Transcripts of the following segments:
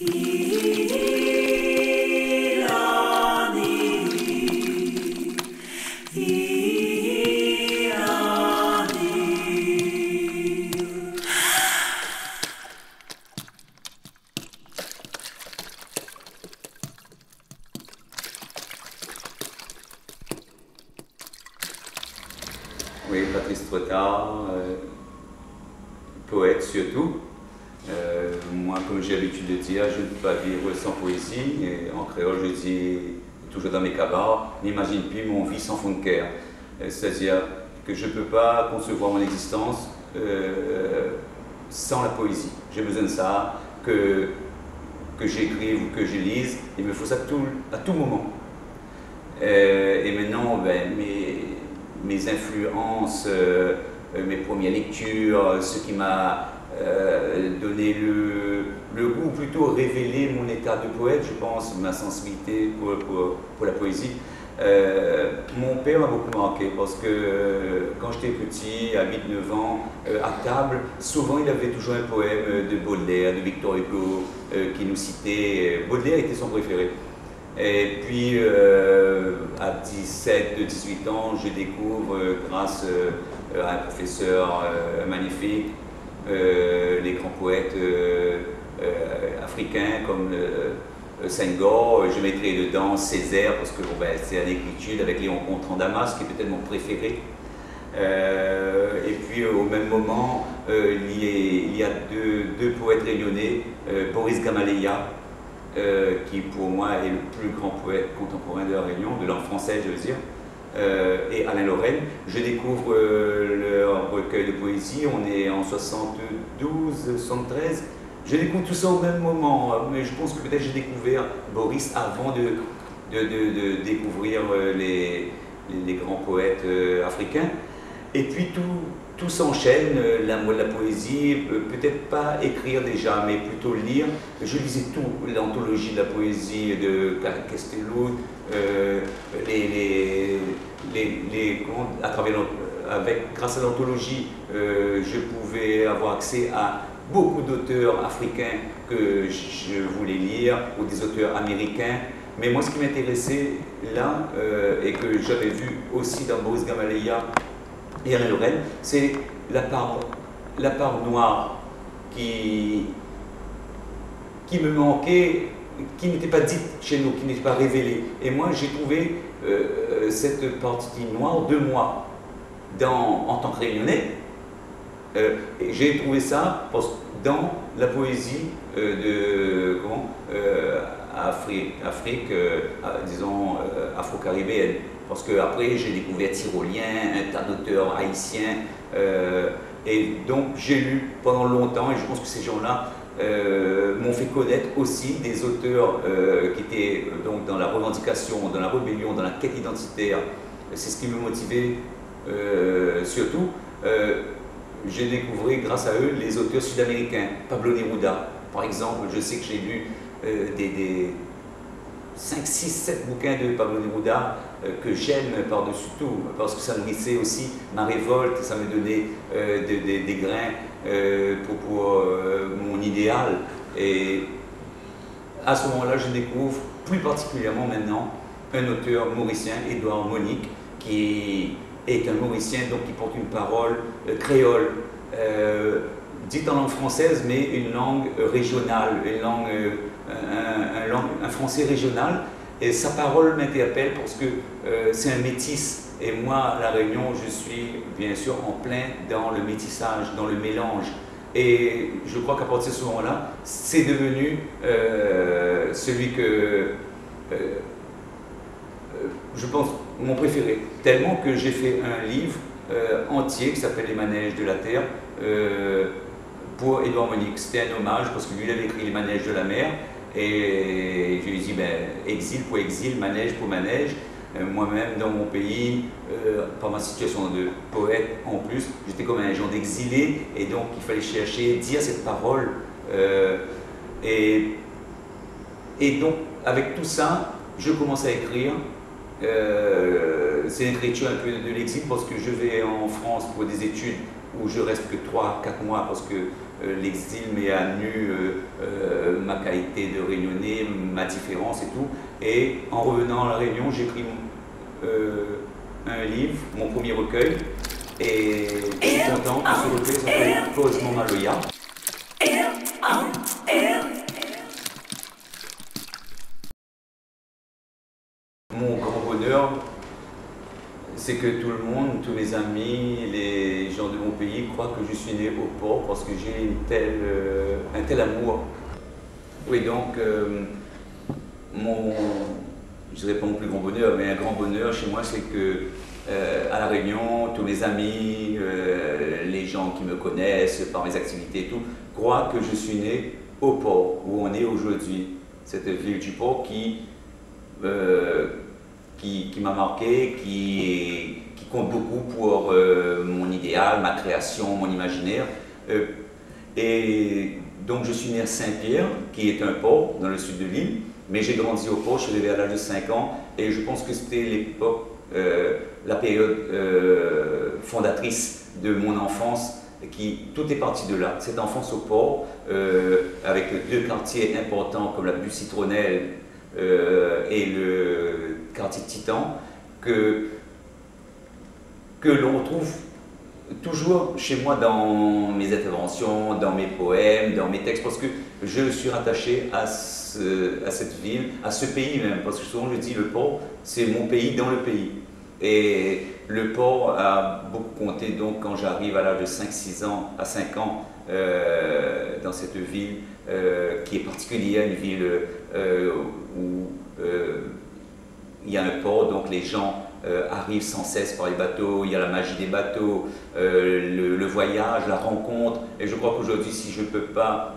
Oui, vivre sans poésie. Et en créole, je dis toujours dans mes cabarets, n'imagine plus mon vie sans Funker. Euh, C'est-à-dire que je ne peux pas concevoir mon existence euh, sans la poésie. J'ai besoin de ça, que, que j'écrive ou que je lise, il me faut ça tout, à tout moment. Euh, et maintenant, ben, mes, mes influences, mes premières lectures, ce qui m'a donné le, le goût, plutôt révélé mon état de poète, je pense, ma sensibilité pour, la poésie. Euh, mon père m'a beaucoup marqué parce que euh, quand j'étais petit, à 8-9 ans, euh, à table, souvent il avait toujours un poème de Baudelaire, de Victor Hugo qui nous citait. Baudelaire était son préféré. Et puis à 17-18 ans, je découvre, grâce à un professeur magnifique, les grands poètes africains comme euh, Senghor. Je mettrai dedans Césaire parce que bon, ben, c'est un écriture avec les rencontres en Damas qui est peut-être mon préféré. Euh, et puis euh, au même moment, euh, il, y a, deux, poètes réunionnais, euh, Boris Gamaleya, euh, qui pour moi est le plus grand poète contemporain de la Réunion, de langue française je veux dire, euh, et Alain Lorraine. Je découvre euh, leur recueil de poésie, on est en 72, 73. Je découvre tout ça au même moment, mais je pense que peut-être j'ai découvert Boris avant de, de, de- découvrir euh, les, les, grands poètes euh, africains. Et puis tout, tout s'enchaîne, euh, la, la poésie, euh, peut-être pas écrire déjà, mais plutôt lire. Je lisais tout, l'anthologie de la poésie de Castello, euh, les, les, les, les- à travers avec, grâce à l'anthologie, euh, je pouvais avoir accès à beaucoup d'auteurs africains que je voulais lire, ou des auteurs américains. Mais moi, ce qui m'intéressait là, euh, et que j'avais vu aussi dans Boris Gamaleya et Alain Lorraine, c'est la part, la part noire qui, qui me manquait, qui n'était pas dite chez nous, qui n'était pas révélée. Et moi, j'ai trouvé euh, cette partie noire de moi dans, en tant que réunionnais. Euh, j'ai trouvé ça dans la poésie euh, euh, euh, disons afro-caribéenne. Parce que après j'ai découvert Tyrolien, un tas d'auteurs haïtiens. et donc j'ai lu pendant longtemps, et je pense que ces gens-là m'ont fait connaître aussi des auteurs qui étaient donc dans la revendication, dans la rébellion, dans la quête identitaire. C'est ce qui me motivait surtout. J'ai découvert grâce à eux les auteurs sud-américains. Pablo Neruda, par exemple, je sais que j'ai lu euh, des, des 5, 6, 7 bouquins de Pablo Neruda euh, que j'aime par-dessus tout, parce que ça nourrissait aussi ma révolte, ça me donnait euh, des, grains pour, pour, mon idéal. Et à ce moment-là, je découvre plus particulièrement maintenant un auteur mauricien, Édouard Monique, qui est un mauricien donc qui porte une parole euh, créole, euh, dite en langue française, mais une langue euh, régionale, une langue, un, français régional. Et sa parole m'interpelle parce que c'est un métis. Et moi, à La Réunion, je suis bien sûr en plein dans le métissage, dans le mélange. Et je crois qu'à partir de ce moment-là, c'est devenu celui que, je pense, mon préféré. Tellement que j'ai fait un livre euh, entier qui s'appelle Les manèges de la Terre euh, pour Édouard Monique. C'était un hommage parce que lui, il avait écrit Les manèges de la mer. Et je lui ai dit, ben, exil pour exil, manège pour manège. Euh, Moi-même, dans mon pays, par ma situation de poète en plus, j'étais comme un genre d'exilé. Et donc, il fallait chercher, dire cette parole. et, et donc, avec tout ça, je commence à écrire. Euh, c'est l'écriture un peu de l'exil parce que je vais en France pour des études où je reste que 3-4 mois parce que l'exil met à nu ma qualité de réunionnais, ma différence et tout. Et en revenant à la Réunion, j'ai pris un livre, mon premier recueil, et je suis content que ce recueil s'appelle Cosmo Maloya. Mon grand bonheur, c'est que tout le monde, tous mes amis, les gens de mon pays croient que je suis né au port parce que j'ai euh, un tel amour. Oui, donc, euh, mon, je dirais pas mon plus grand bonheur, mais un grand bonheur chez moi, c'est que euh, à La Réunion, tous mes amis, les gens qui me connaissent par mes activités et tout, croient que je suis né au port, où on est aujourd'hui. Cette ville du port qui qui, m'a marqué, qui, compte beaucoup pour euh, mon idéal, ma création, mon imaginaire. Euh, et donc je suis né à Saint-Pierre, qui est un port dans le sud de l'île, mais j'ai grandi au port, je suis arrivé à l'âge de 5 ans, et je pense que c'était l'époque, euh, la période fondatrice de mon enfance, qui, tout est parti de là. Cette enfance au port, avec deux quartiers importants comme la butte citronnelle et le quartier Titan, que, que l'on retrouve toujours chez moi dans mes interventions, dans mes poèmes, dans mes textes, parce que je suis rattaché à, ce, à cette ville, à ce pays même, parce que souvent je dis le port, c'est mon pays dans le pays. Et le port a beaucoup compté donc quand j'arrive à l'âge de 5-6 ans, à 5 ans, euh, dans cette ville euh, qui est particulière, une ville euh, où il y a un port, donc les gens euh, arrivent sans cesse par les bateaux, il y a la magie des bateaux, euh, le, voyage, la rencontre. Et je crois qu'aujourd'hui, si je ne peux pas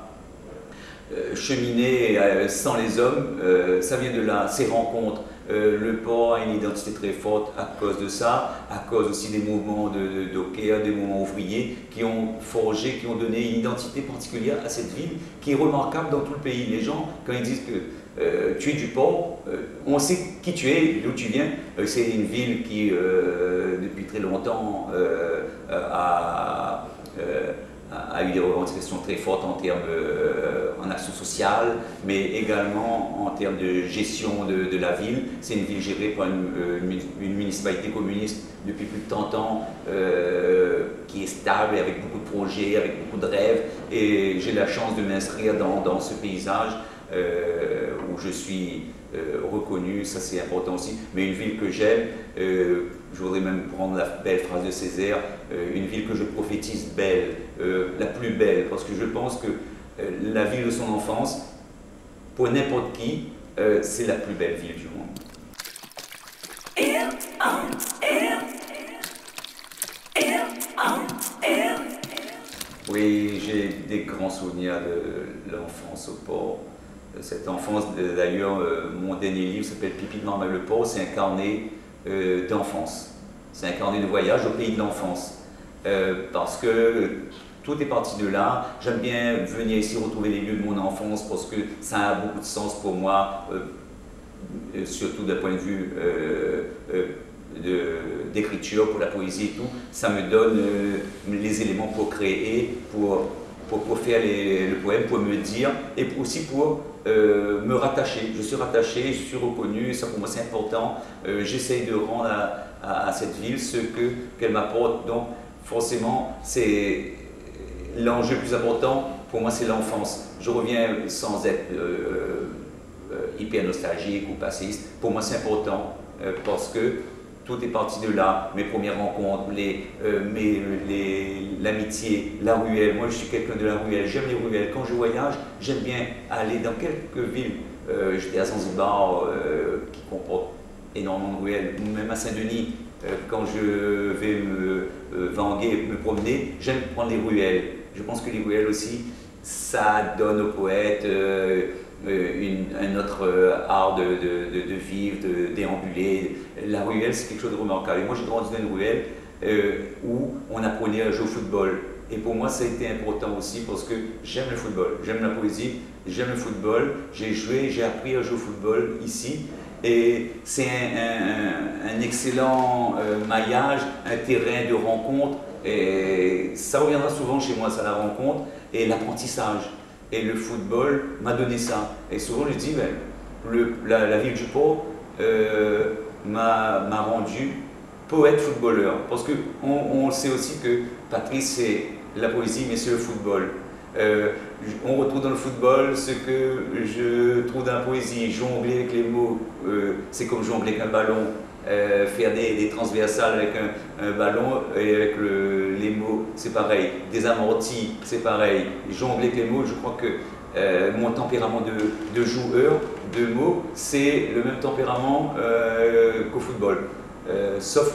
euh, cheminer sans les hommes, ça vient de là, ces rencontres. le port a une identité très forte à cause de ça, à cause aussi des mouvements de, de, des mouvements ouvriers qui ont forgé, qui ont donné une identité particulière à cette ville qui est remarquable dans tout le pays. Les gens, quand ils disent que euh, tu es du port, euh, on sait qui tu es, d'où tu viens. Euh, c'est une ville qui, depuis très longtemps, a, eu des revendications très fortes en termes en action sociale, mais également en termes de gestion de, la ville. C'est une ville gérée par une, municipalité communiste depuis plus de 30 ans, qui est stable, avec beaucoup de projets, avec beaucoup de rêves. Et j'ai la chance de m'inscrire dans ce paysage. Euh, où je suis euh, reconnu, ça c'est important aussi, mais une ville que j'aime, euh, je voudrais même prendre la belle phrase de Césaire, une ville que je prophétise belle, la plus belle, parce que je pense que la ville de son enfance, pour n'importe qui, c'est la plus belle ville du monde. Oui, j'ai des grands souvenirs de l'enfance au port cette enfance. D'ailleurs, euh, mon dernier livre s'appelle Pipi de Normal le Port, c'est un carnet euh, d'enfance. C'est un carnet de voyage au pays de l'enfance. Euh, parce que tout est parti de là. J'aime bien venir ici retrouver les lieux de mon enfance parce que ça a beaucoup de sens pour moi, surtout d'un point de vue d'écriture, pour la poésie et tout. Ça me donne les éléments pour créer, pour pour, faire le poème, pour me dire, et aussi pour euh, me rattacher. Je suis rattaché, je suis reconnu, ça pour moi c'est important. Euh, j'essaye de rendre à, cette ville ce que qu'elle m'apporte. Donc forcément, c'est l'enjeu plus important pour moi, c'est l'enfance. Je reviens sans être euh, hyper nostalgique ou passiste. Pour moi, c'est important parce que tout est parti de là, mes premières rencontres, euh, l'amitié, la ruelle. Moi, je suis quelqu'un de la ruelle, j'aime les ruelles. Quand je voyage, j'aime bien aller dans quelques villes. Euh, j'étais à Zanzibar, euh, qui comporte énormément de ruelles, même à Saint-Denis. quand je vais me vanguer, me promener, j'aime prendre les ruelles. Je pense que les ruelles aussi, ça donne aux poètes euh, un autre euh, art de, de, vivre, de déambuler. La ruelle, c'est quelque chose de remarquable. Et moi, j'ai grandi dans une ruelle euh, où on apprenait à jouer au football. Et pour moi, ça a été important aussi parce que j'aime le football, j'aime la poésie, j'aime le football. J'ai joué, j'ai appris à jouer au football ici. Et c'est un, excellent maillage, un terrain de rencontre Et ça reviendra souvent chez moi, ça la rencontre et l'apprentissage. Et le football m'a donné ça. Et souvent je dis, ben, le, la, ville du Pau euh, m'a rendu poète footballeur. Parce qu'on on sait aussi que Patrice, c'est la poésie, mais c'est le football. Euh, on retrouve dans le football ce que je trouve dans la poésie. Jongler avec les mots, euh, c'est comme jongler avec un ballon. Euh, faire des, transversales avec un, ballon et avec les mots, c'est pareil. Des amortis, c'est pareil. Jongler avec les mots, je crois que mon tempérament de, joueur de mots, c'est le même tempérament qu'au football. sauf,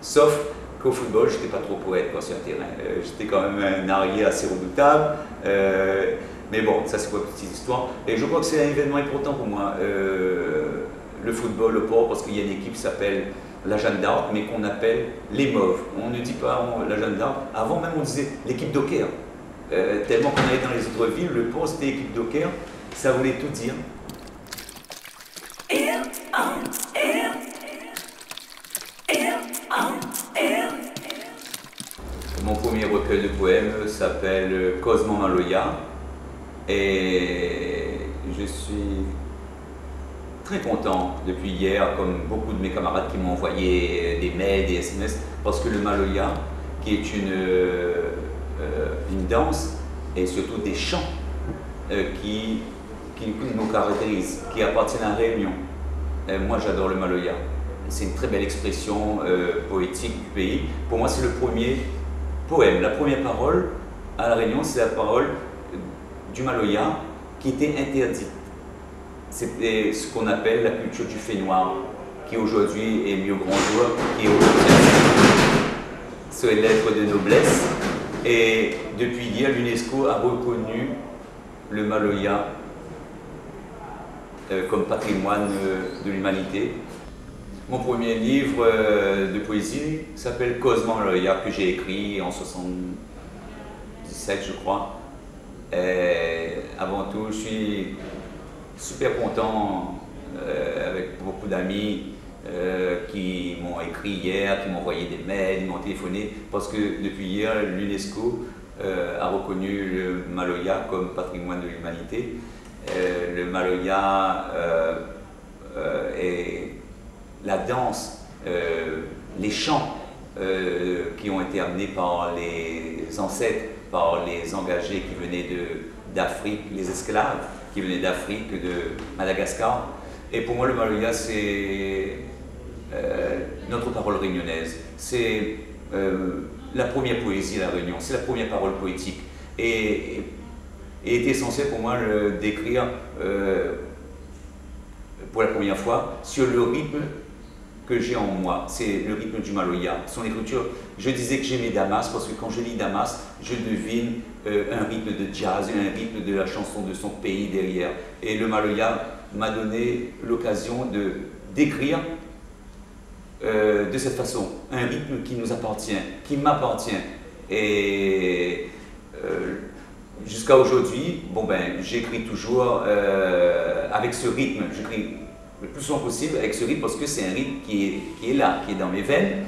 sauf qu'au football, j'étais pas trop poète sur un terrain. Euh, j'étais quand même un arrière assez redoutable. Euh, mais bon, ça c'est une petite histoire. Et je crois que c'est un événement important pour moi, euh, le football, le port, parce qu'il y a une équipe qui s'appelle la Jeanne d'Arc, mais qu'on appelle les Mauves. On ne dit pas la Jeanne d'Arc. Avant même, on disait l'équipe d'Ocker. tellement qu'on allait dans les autres villes, le port c'était l'équipe d'Ocker. Ça voulait tout dire. Mon premier recueil de poèmes s'appelle Cosmo Maloya et je suis très content depuis hier, comme beaucoup de mes camarades qui m'ont envoyé des mails, des SMS, parce que le Maloya, qui est une, euh, une danse et surtout des chants euh, qui, qui nous caractérisent, qui appartiennent à Réunion. moi j'adore le Maloya c'est une très belle expression euh, poétique du pays. Pour moi, c'est le premier poème. La première parole à La Réunion, c'est la parole du Maloya qui était interdite. C'était ce qu'on appelle la culture du fait noir, qui aujourd'hui est mis au grand jour, qui est sur les de noblesse. Et depuis hier, l'UNESCO a reconnu le Maloya euh, comme patrimoine euh, de l'humanité. Mon premier livre euh, de poésie s'appelle Cosmo Loya, que j'ai écrit en 77, je crois. Avant tout, je suis super content euh, avec beaucoup d'amis euh, qui m'ont écrit hier, qui m'ont envoyé des mails, m'ont téléphoné, parce que depuis hier, l'UNESCO a reconnu le Maloya comme patrimoine de l'humanité. le Maloya est la danse, euh, les chants euh, qui ont été amenés par les ancêtres, par les engagés qui venaient d'Afrique, les esclaves qui venaient d'Afrique, de Madagascar. Et pour moi, le Maloya, c'est euh, notre parole réunionnaise. C'est la première poésie de la Réunion, c'est la première parole poétique. Et, et, est essentiel pour moi de d'écrire pour la première fois sur le rythme que j'ai en moi, c'est le rythme du Maloya. Son écriture, je disais que j'aimais Damas parce que quand je lis Damas, je devine euh, un rythme de jazz, un rythme de la chanson de son pays derrière. Et le Maloya m'a donné l'occasion de d'écrire euh, de cette façon, un rythme qui nous appartient, qui m'appartient. Et euh, jusqu'à aujourd'hui, bon ben, j'écris toujours avec ce rythme. J'écris le plus souvent possible avec ce rythme parce que c'est un rythme qui est, là, qui est dans mes veines.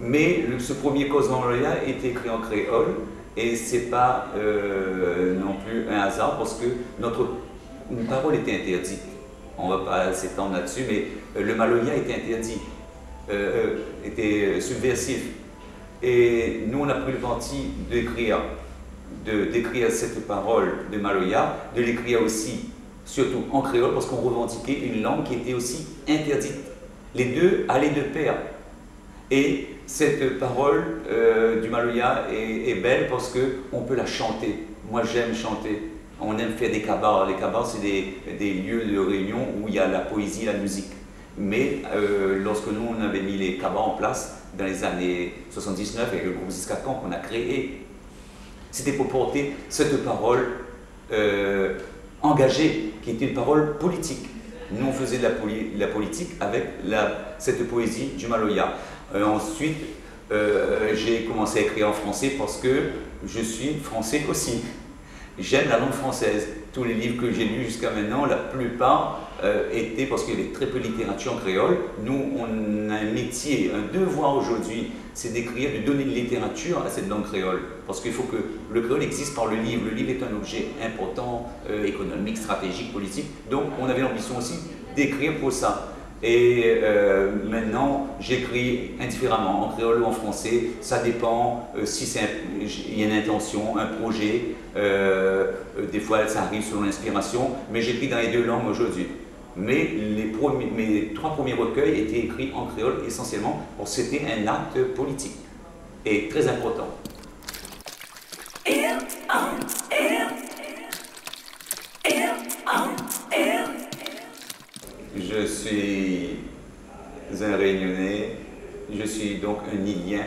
Mais ce premier cause est est écrit en créole et c'est pas euh, non plus un hasard parce que notre une parole était interdite. On va pas s'étendre là-dessus, mais euh, le maloya était interdit, euh, était subversif. Et nous, on a pris le parti d'écrire, d'écrire cette parole de maloya, de l'écrire aussi surtout en créole, parce qu'on revendiquait une langue qui était aussi interdite. Les deux allaient de pair. Et cette parole euh, du Maloya est, belle parce qu'on peut la chanter. Moi, j'aime chanter. On aime faire des cabars. Les cabars, c'est des, lieux de réunion où il y a la poésie, la musique. Mais euh, lorsque nous, on avait mis les cabars en place, dans les années 79, avec le groupe Ziskakan qu'on a créé, c'était pour porter cette parole euh, engagée, qui était une parole politique. Nous, on faisait de la, politique avec cette poésie du Maloya. Euh, ensuite, euh, j'ai commencé à écrire en français parce que je suis français aussi. J'aime la langue française. Tous les livres que j'ai lus jusqu'à maintenant, la plupart euh, était, parce qu'il y avait très peu de littérature en créole, nous, on a un métier, un devoir aujourd'hui, c'est d'écrire, de donner de littérature à cette langue créole. Parce qu'il faut que le créole existe par le livre. Le livre est un objet important, économique, stratégique, politique. Donc, on avait l'ambition aussi d'écrire pour ça. Et euh, maintenant, j'écris indifféremment, en créole ou en français. Ça dépend euh, si il y a une intention, un projet. Euh, des fois, ça arrive selon l'inspiration. Mais j'écris dans les deux langues aujourd'hui. Mais les mes trois premiers recueils étaient écrits en créole essentiellement c'était un acte politique et très important. Je suis un Réunionnais, je suis donc un Ilien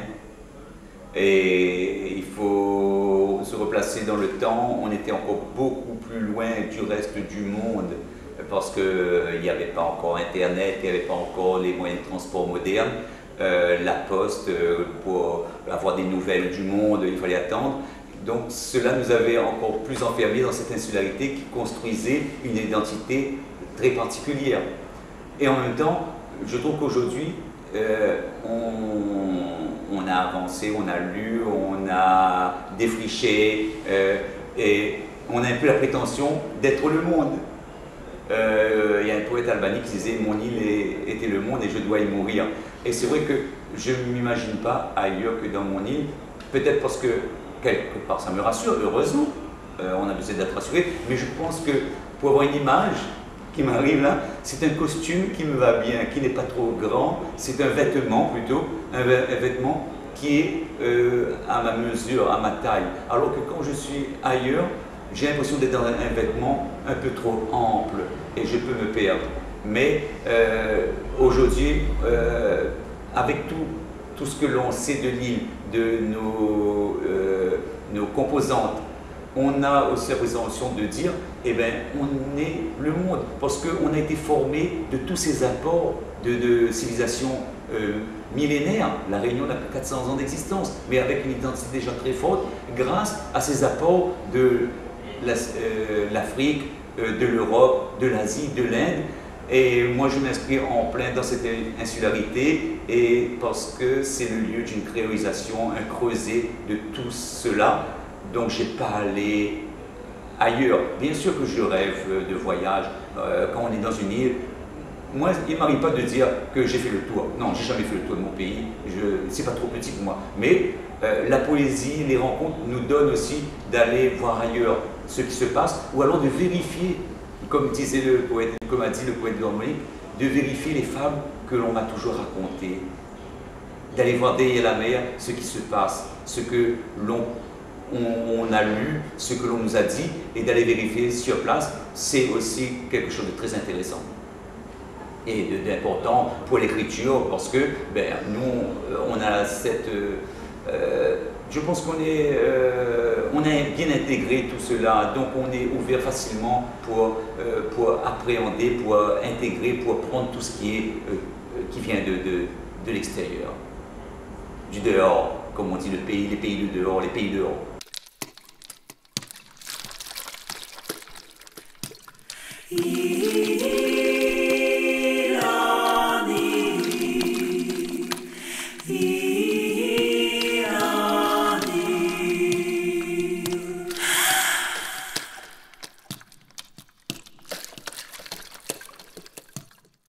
et il faut se replacer dans le temps. On était encore beaucoup plus loin du reste du monde parce qu'il n'y avait pas encore Internet, il n'y avait pas encore les moyens de transport modernes. Euh, la poste, euh, pour avoir des nouvelles du monde, il fallait attendre. Donc cela nous avait encore plus enfermés dans cette insularité qui construisait une identité très particulière. Et en même temps, je trouve qu'aujourd'hui, euh, on, a avancé, on a lu, on a défriché, euh, et on a un peu la prétention d'être le monde. Euh, il y a un poète albanais qui disait Mon île était le monde et je dois y mourir. Et c'est vrai que je ne m'imagine pas ailleurs que dans mon île, peut-être parce que quelque part ça me rassure, heureusement, on a besoin d'être rassuré, mais je pense que pour avoir une image, qui m'arrive là, c'est un costume qui me va bien, qui n'est pas trop grand, c'est un vêtement plutôt, un, vêtement qui est euh, à ma mesure, à ma taille. Alors que quand je suis ailleurs, j'ai l'impression d'être dans un, vêtement un peu trop ample et je peux me perdre. Mais euh, aujourd'hui, euh, avec tout, tout ce que l'on sait de l'île, de nos, nos composantes, on a aussi la présomption de dire, eh bien, on est le monde, parce qu'on a été formé de tous ces apports de, civilisation euh. La Réunion n'a que 400 ans d'existence, mais avec une identité déjà très forte, grâce à ces apports de euh, l'Afrique, euh, de l'Europe, de l'Asie, de l'Inde. Et moi, je m'inscris en plein dans cette insularité, et parce que c'est le lieu d'une créolisation, un creuset de tout cela donc je n'ai pas allé ailleurs. Bien sûr que je rêve de voyage. Euh, quand on est dans une île, moi, il ne m'arrive pas de dire que j'ai fait le tour. Non, j'ai jamais fait le tour de mon pays. Ce n'est pas trop petit pour moi. Mais euh, la poésie, les rencontres nous donnent aussi d'aller voir ailleurs ce qui se passe, ou alors de vérifier, comme disait le poète, comme a dit le poète d'Harmonie, de vérifier les fables que l'on m'a toujours racontées, d'aller voir derrière la mer ce qui se passe, ce que l'on on, a lu ce que l'on nous a dit et d'aller vérifier sur place, c'est aussi quelque chose de très intéressant et d'important pour l'écriture parce que ben, nous, euh, on a cette... Euh, euh, je pense qu'on est, on a bien intégré tout cela, donc on est ouvert facilement pour, appréhender, pour intégrer, pour prendre tout ce qui, vient de l'extérieur, du dehors, comme on dit le pays, les pays de dehors, les pays dehors. E...